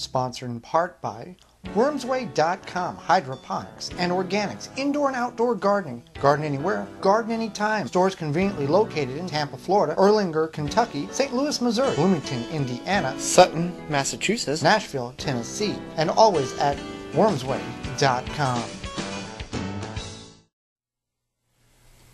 Sponsored in part by Wormsway.com Hydroponics and Organics, indoor and outdoor gardening. Garden anywhere, garden anytime. Stores conveniently located in Tampa, Florida, Erlanger, Kentucky, St. Louis, Missouri, Bloomington, Indiana, Sutton, Massachusetts. Nashville, Tennessee, and always at Wormsway.com.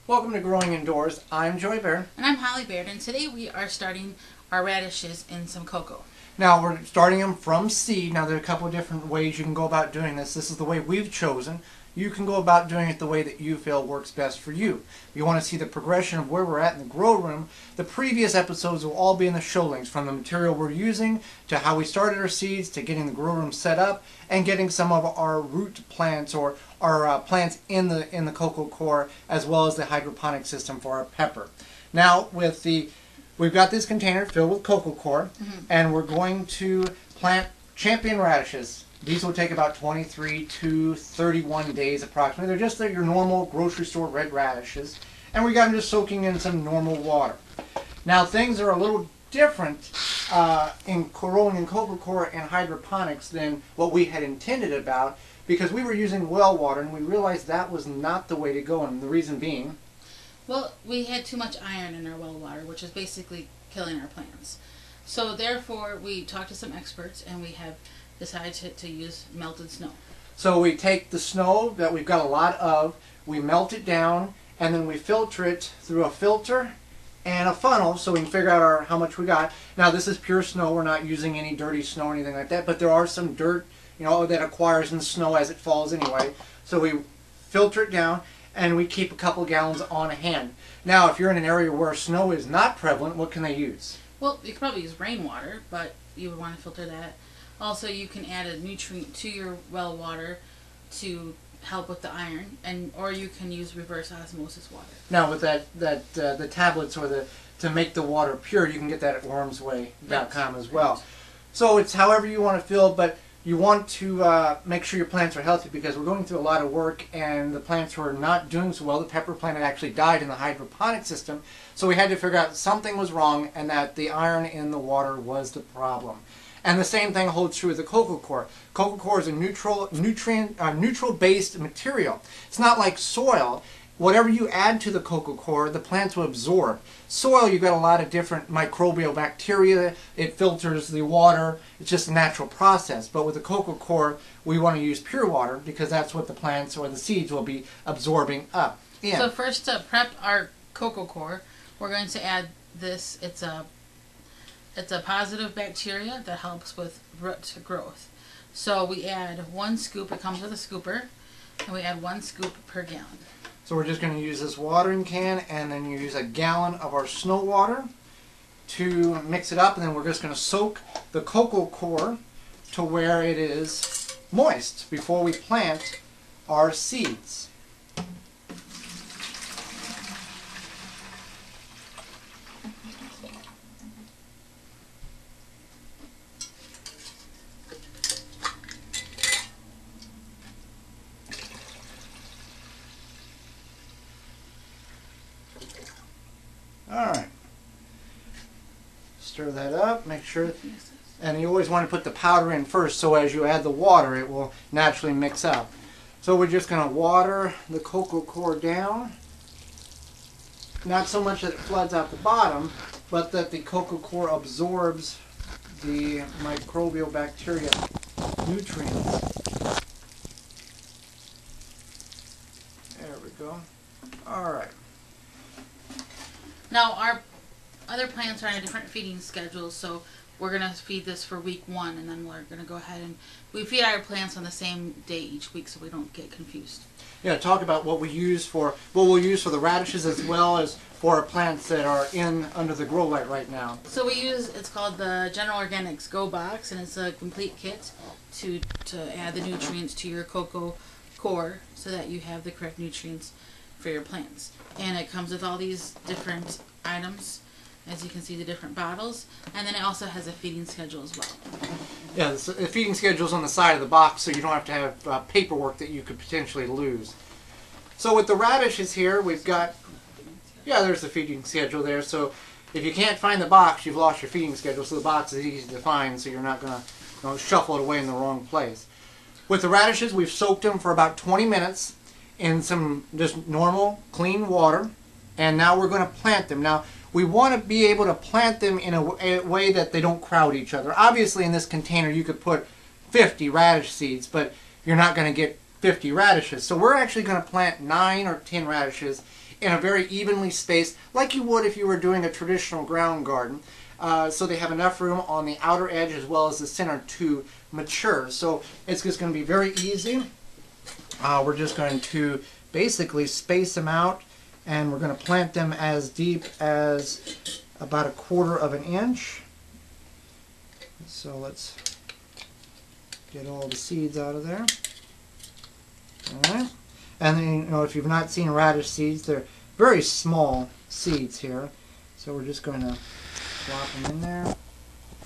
Welcome to Growing Indoors. I'm Joey Baird. And I'm Holly Baird, and today we are starting our radishes in some coco. Now we're starting them from seed. Now there are a couple of different ways you can go about doing this. This is the way we've chosen. You can go about doing it the way that you feel works best for you. If you want to see the progression of where we're at in the grow room, the previous episodes will all be in the show links from the material we're using to how we started our seeds to getting the grow room set up and getting some of our root plants or our uh, plants in the in the coco coir as well as the hydroponic system for our pepper. Now with the We've got this container filled with coco coir, mm-hmm. and we're going to plant champion radishes. These will take about 23 to 31 days approximately. They're just your normal grocery store red radishes, and we got them just soaking in some normal water. Now things are a little different uh, in growing in coco coir and hydroponics than what we had intended about because we were using well water and we realized that was not the way to go and the reason being well, we had too much iron in our well water, which is basically killing our plants. So therefore, we talked to some experts, and we have decided to, to use melted snow. So we take the snow that we've got a lot of, we melt it down, and then we filter it through a filter and a funnel so we can figure out our, how much we got. Now this is pure snow, we're not using any dirty snow or anything like that, but there are some dirt, you know, that acquires in the snow as it falls anyway. So we filter it down and we keep a couple gallons on hand. Now, if you're in an area where snow is not prevalent, what can they use? Well, you could probably use rainwater, but you would want to filter that. Also, you can add a nutrient to your well water to help with the iron, and or you can use reverse osmosis water. Now, with that that uh, the tablets or the to make the water pure, you can get that at wormsway.com as well. So it's however you want to fill, but you want to uh, make sure your plants are healthy because we're going through a lot of work and the plants were not doing so well. The pepper plant had actually died in the hydroponic system. So we had to figure out something was wrong and that the iron in the water was the problem. And the same thing holds true with the coco coir. Coco coir is a neutral, nutrient, uh, neutral-based material. It's not like soil whatever you add to the coco coir, the plants will absorb. Soil, you've got a lot of different microbial bacteria. It filters the water. It's just a natural process. But with the coco coir, we want to use pure water because that's what the plants or the seeds will be absorbing up. Yeah. So first to prep our coco coir, we're going to add this. It's a it's a positive bacteria that helps with root growth. So we add one scoop. It comes with a scooper, and we add one scoop per gallon. So we're just going to use this watering can and then you use a gallon of our snow water to mix it up and then we're just going to soak the coco coir to where it is moist before we plant our seeds. Stir that up, make sure, and you always want to put the powder in first so as you add the water it will naturally mix up. So we're just going to water the coco coir down. Not so much that it floods out the bottom, but that the coco coir absorbs the microbial bacteria nutrients. There we go. Alright. Now our other plants are on a different feeding schedule, so we're gonna feed this for week one, and then we're gonna go ahead and we feed our plants on the same day each week, so we don't get confused. Yeah, talk about what we use for what we'll use for the radishes as well as for our plants that are in under the grow light right now. So we use it's called the General Organics Go Box, and it's a complete kit to to add the nutrients to your coco coir so that you have the correct nutrients for your plants. And it comes with all these different items. As you can see, the different bottles. And then it also has a feeding schedule as well. Yeah, the feeding schedule is on the side of the box so you don't have to have uh, paperwork that you could potentially lose. So with the radishes here, we've got, yeah, there's the feeding schedule there. So if you can't find the box, you've lost your feeding schedule. So the box is easy to find, so you're not going to you know, shuffle it away in the wrong place. With the radishes, we've soaked them for about 20 minutes in some just normal clean water, and now we're going to plant them. Now we want to be able to plant them in a way that they don't crowd each other. Obviously, in this container, you could put 50 radish seeds, but you're not going to get 50 radishes. So we're actually going to plant nine or 10 radishes in a very evenly spaced, like you would if you were doing a traditional ground garden. Uh, so they have enough room on the outer edge as well as the center to mature. So it's just going to be very easy. Uh, we're just going to basically space them out and we're going to plant them as deep as about a quarter of an inch. So let's get all the seeds out of there. Alright. And then, you know, if you've not seen radish seeds, they're very small seeds here. So we're just going to plop them in there.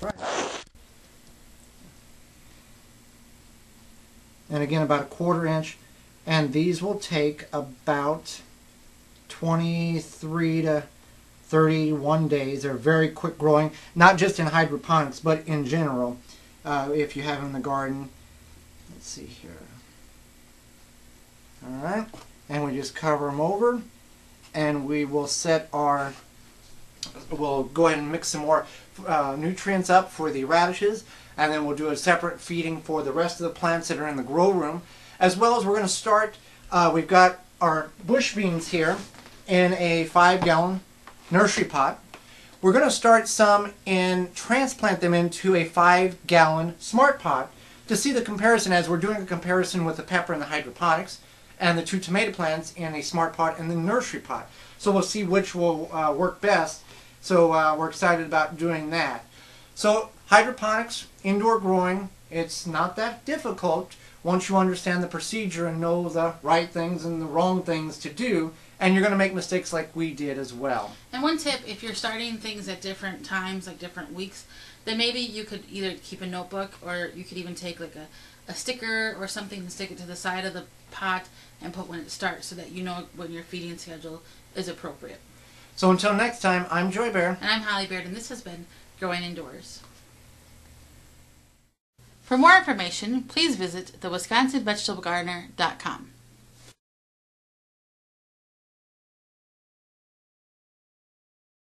Right. And again, about a quarter inch. And these will take about 23 to 31 days. They're very quick growing, not just in hydroponics, but in general. Uh, if you have them in the garden, let's see here. All right, and we just cover them over, and we will set our. We'll go ahead and mix some more uh, nutrients up for the radishes, and then we'll do a separate feeding for the rest of the plants that are in the grow room, as well as we're going to start. Uh, we've got our bush beans here in a five-gallon nursery pot. We're going to start some and transplant them into a five-gallon smart pot to see the comparison as we're doing a comparison with the pepper and the hydroponics and the two tomato plants in a smart pot and the nursery pot. So we'll see which will uh, work best. So uh, we're excited about doing that. So hydroponics, indoor growing, it's not that difficult once you understand the procedure and know the right things and the wrong things to do. And you're going to make mistakes like we did as well. And one tip, if you're starting things at different times, like different weeks, then maybe you could either keep a notebook or you could even take like a, a sticker or something and stick it to the side of the pot and put when it starts so that you know when your feeding schedule is appropriate. So until next time, I'm Joey Baird. And I'm Holly Baird, and this has been Growing Indoors. For more information, please visit the WisconsinVegetableGardener.com.